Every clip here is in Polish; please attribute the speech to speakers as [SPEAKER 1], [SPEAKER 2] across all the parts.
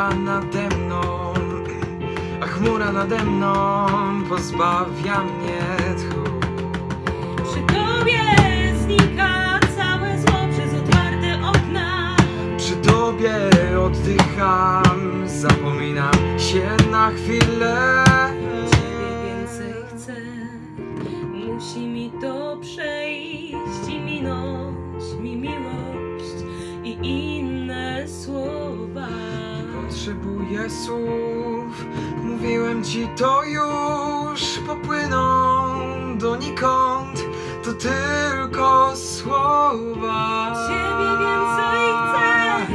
[SPEAKER 1] chmura nade mną. A chmura nade mną pozbawia mnie tchu.
[SPEAKER 2] Przy tobie znika całe zło przez otwarte okna.
[SPEAKER 1] Przy tobie oddycham Zapominam się na chwilę.
[SPEAKER 2] Ciebie więcej chcę. Musi mi to przejść i minąć mi miłość i słowa
[SPEAKER 1] Potrzebuję słów. Mówiłem ci to już Popłyną donikąd To tylko słowa.
[SPEAKER 2] Ciebie więcej chcę.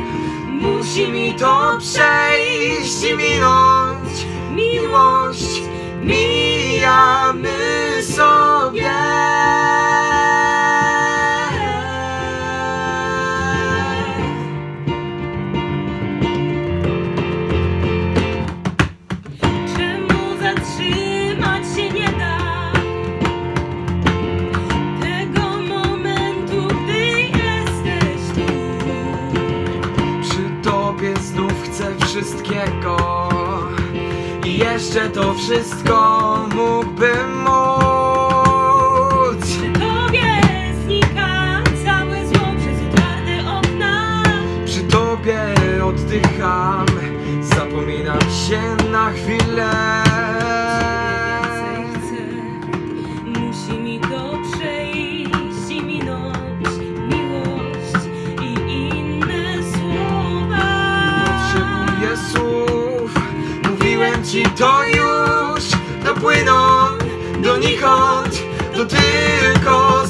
[SPEAKER 1] Musi mi to przejść i minąć. Miłość mijamy sobie chcę wszystkiego. I jeszcze to wszystko mógłbym móc.
[SPEAKER 2] Przy tobie znika całe zło przez otwarte okna.
[SPEAKER 1] Przy tobie oddycham Zapominam się na chwilę Ci to już Dopłyną donikąd To tylko